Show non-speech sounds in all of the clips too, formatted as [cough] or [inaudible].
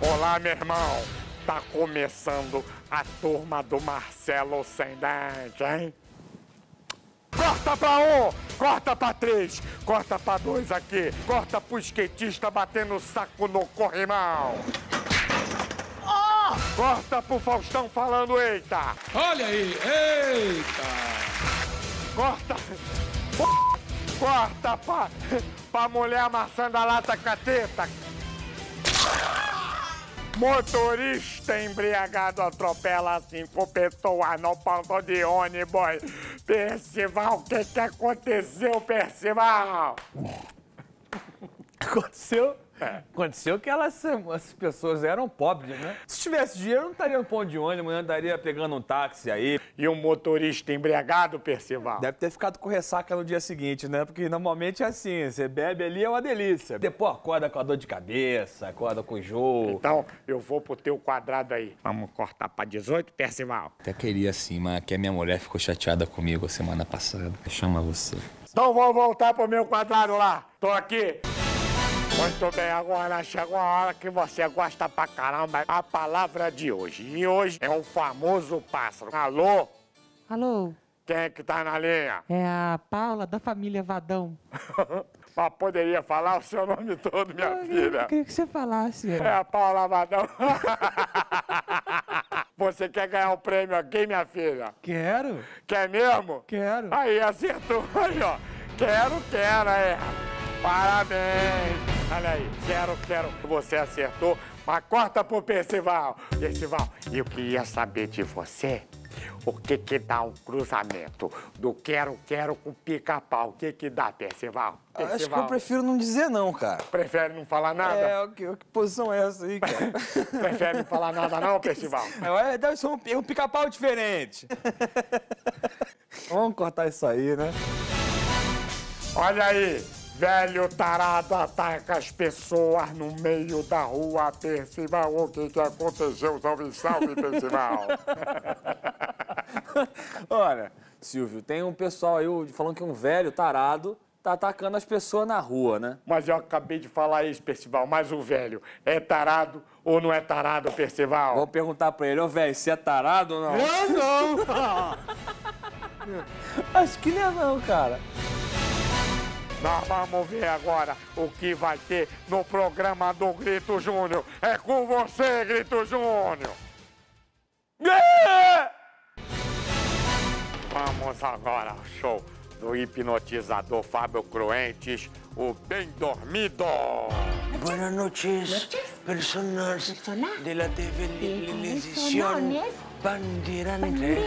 Olá, meu irmão. Tá começando a turma do Marcelo Sem Dente, hein? Corta pra um, corta pra três, corta pra dois aqui, corta pro skatista batendo saco no corrimão. Corta pro Faustão falando eita. Olha aí, eita! Corta. Corta pra, pra mulher amassando a lata cateta. Motorista embriagado atropela cinco pessoas no ponto de ônibus. Percival, o que que aconteceu, Percival? Aconteceu? Aconteceu que elas, as pessoas eram pobres, né? Se tivesse dinheiro, não estaria no ponto de ônibus, andaria pegando um táxi aí. E o motorista embriagado, Percival? Deve ter ficado com ressaca no dia seguinte, né? Porque normalmente é assim, você bebe ali é uma delícia. Depois acorda com a dor de cabeça, acorda com enjoo. Então, eu vou pro teu quadrado aí. Vamos cortar pra 18, Percival? Até queria sim, mas que a minha mulher ficou chateada comigo semana passada. Chama você. Então vou voltar pro meu quadrado lá. Tô aqui. Muito bem, agora chegou a hora que você gosta pra caramba. A palavra de hoje. E hoje é o famoso pássaro. Alô? Alô, Quem é que tá na linha? é a Paula da família Vadão. Mas [laughs] poderia falar o seu nome todo, minha Eu filha. queria que você falasse. É a Paula Vadão. [laughs] Você quer ganhar um prêmio aqui, minha filha? Quero, Quer mesmo? quero. Aí, acertou. [laughs] Aí, ó. Quero, quero, é. Parabéns. Olha aí. Quero, quero. Você acertou. Mas corta pro Percival. Percival, eu queria saber de você o que que dá um cruzamento do quero, quero com pica-pau. O que que dá, Percival? Acho que Percival, eu prefiro não dizer não, cara. Prefere não falar nada? É, o que, que posição é essa aí, [laughs] cara? Prefere não falar nada não, Percival? [laughs] É, deve ser um, um pica-pau diferente. [laughs] Vamos cortar isso aí, né? Olha aí, velho tarado ataca as pessoas no meio da rua, Percival. O que que aconteceu? Salve, salve, Percival. [laughs] Olha, Silvio, tem um pessoal aí falando que um velho tarado tá atacando as pessoas na rua, né? Mas eu acabei de falar isso, Percival. Mas o velho é tarado ou não é tarado, Percival? Vou perguntar pra ele, ô velho, você é tarado ou não? Eu não! [laughs] Acho que não é não, cara. Nós vamos ver agora o que vai ter no programa do Grito Júnior. É com você, Grito Júnior! Yeah! Vamos agora ao show do hipnotizador Fábio Cruentes, o Bem Dormido. Buenas noches, personas, de la televisión Bandeirantes,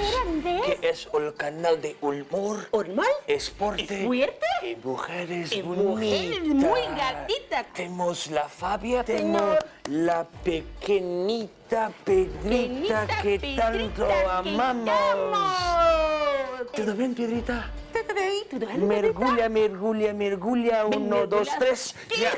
que es el canal de humor, ¿Humor? esporte ¿Fuerte? y mujeres Y bonitas. mujeres muy gatitas. Tenemos la Fabia, tenemos la pequeñita Pedrita Pequeñita que tanto que amamos. amamos. ¿Todo bien, Pedrita? ¿Todo bien? ¿Todo bien, mergulha. Um, Mergulha. dois, três. Ya. [laughs]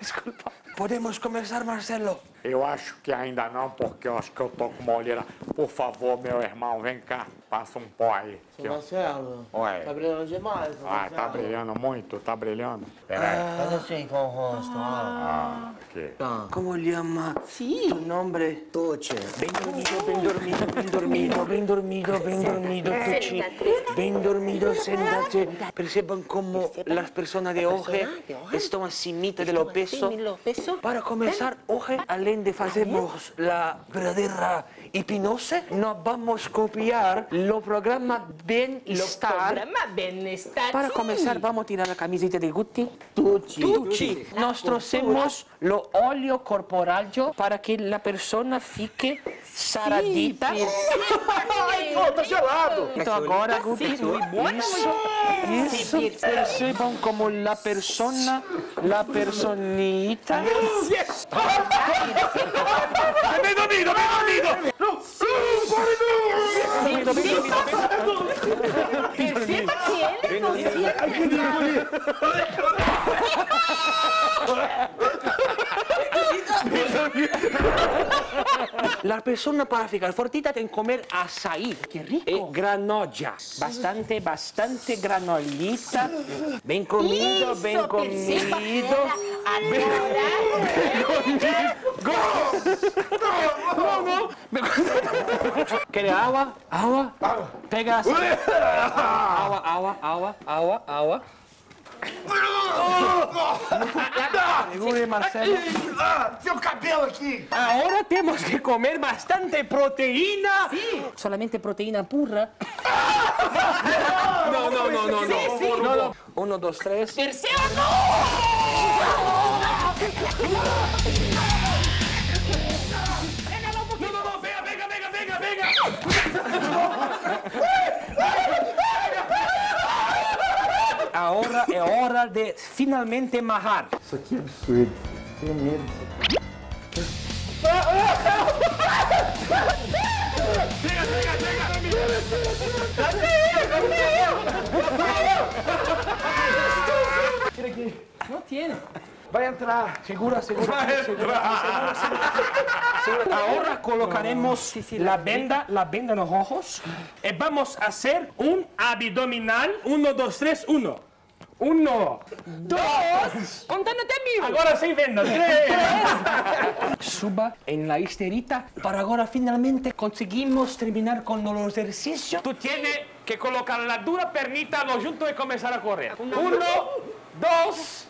Desculpa. Podemos começar, Marcelo? Eu acho que ainda não, porque eu acho que eu tô com uma olheira. Por favor, meu irmão, vem cá, passa um pó aí. Ó. Marcelo, Oi. tá brilhando demais. Ah, tá Marcelo. brilhando muito, tá brilhando. Peraí. Faz assim com o rosto, ó. Ah, aqui. Tá. Como llama Sí. tu nombre? Tucci. Bem dormido, bem dormido, bem dormido, bem dormido, bem dormido, Tucci. Bem dormido, sentate. Percebam como as pessoas de hoje estão acimita de lo peso. Para começar, hoje, além de fazermos a verdadeira hipnose, nós vamos copiar o programa Lo Bem-Estar. programa Bienestar. Para sí. começar, vamos tirar a camiseta de Gucci. Tucci. Tucci. Nós trouxemos o óleo corporal para que a pessoa fique saradita. Ay, tá gelado! Então agora, Gucci, Sí, muy bueno, isso, isso, Sí, percebam como a persona, a personita. Bem dormido, bem dormido! Dormido, bem dormido, Perceba que él no siente La persona para ficar fortita tem que comer açaí. Qué rico. E granola. Bastante, bastante granolita. Bem comido, bem Isso, ¡No, no! Agua? ¿Agua? Agua. Pegas. [laughs] Agua, agua, agua, agua, agua. Segure, Marcelo. Seu cabelo aqui! Ahora tenemos que comer bastante proteína. Solamente proteína pura. No, no, no, no, no. No, no. Uno, dos, tres. Tercero no. No, no, no, venga, venga, venga, venga, venga. Ahora es hora de finalmente majar. Isso aqui é absurdo. Tenho medo. No tiene. Vai entrar. Segura, segura. segura, segura, segura, segura. Ahora colocaremos la venda, la venda en los ojos y vamos a hacer un abdominal. Uno, dos, tres, uno. Uno, dos. Contándote mil. Ahora sin venda. Tres. [laughs] Suba en la histerita para ahora finalmente conseguimos terminar con los ejercicios. Tú tienes que colocar la dura pernita lo junto y comenzar a correr. Uno, dos,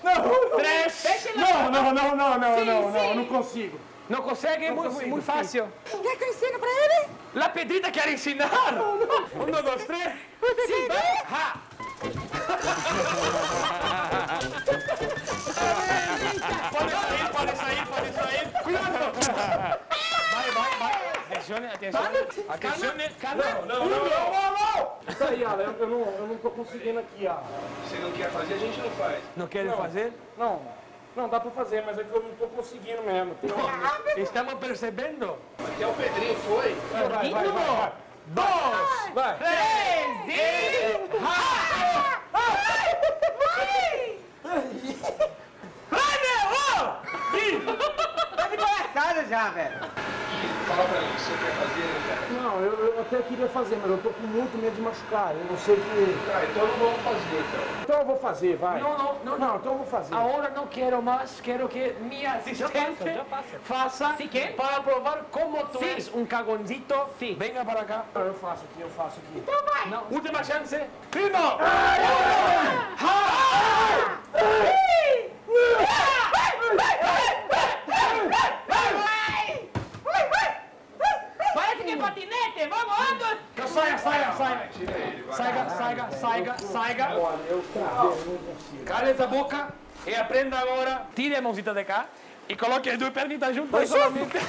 tres. Não, não, não, não, não, não, não, não consigo. No consegue, muy, muy, muy fácil. Quer que eu ensine pra ele? La pedrita quiere ensinar. Uno, dos, tres. Sim, vai. Ja. Vai. Atencione. Atencione. Calma. Não, não, não, não, não! Tá aí, Alan, eu, eu não, eu não tô conseguindo aqui, Alan. ¿No quiere fazer? Não, não, dá pra fazer, mas é que eu não tô conseguindo mesmo. [laughs] Estamos percebendo. Vai, vai, vai, vai. Dos, Vai. três e... Vai, meu! Tá de palhaçada já, velho. Não, eu, eu até queria fazer, mas eu tô com muito medo de machucar. Eu não sei que. Ah, então não vamos fazer, então. Então eu vou fazer, vai. Não, não, não, Não, então eu vou fazer. Agora não quero mais, quero que minha assistente faça para provar como tu és um cagãozito. Sim. Venga para cá. Não, eu faço aqui, eu faço aqui. Não. Última chance. Primo! Parece que Saiga, saiga, saiga, saiga. Olha, eu travei, eu não consigo. Cale essa boca e aprenda agora. Tire a mãozita de cá e coloque as duas pernitas juntas solamente. [laughs]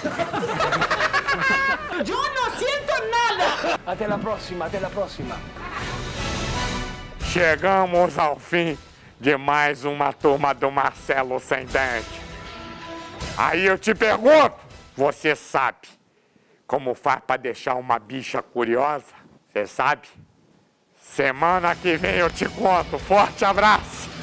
Eu não sinto nada. Até a próxima, até a próxima. Chegamos ao fim de mais uma turma do Marcelo Sem Dente. Aí eu te pergunto, você sabe como faz para deixar uma bicha curiosa? Você sabe? Semana que vem eu te conto. Forte abraço!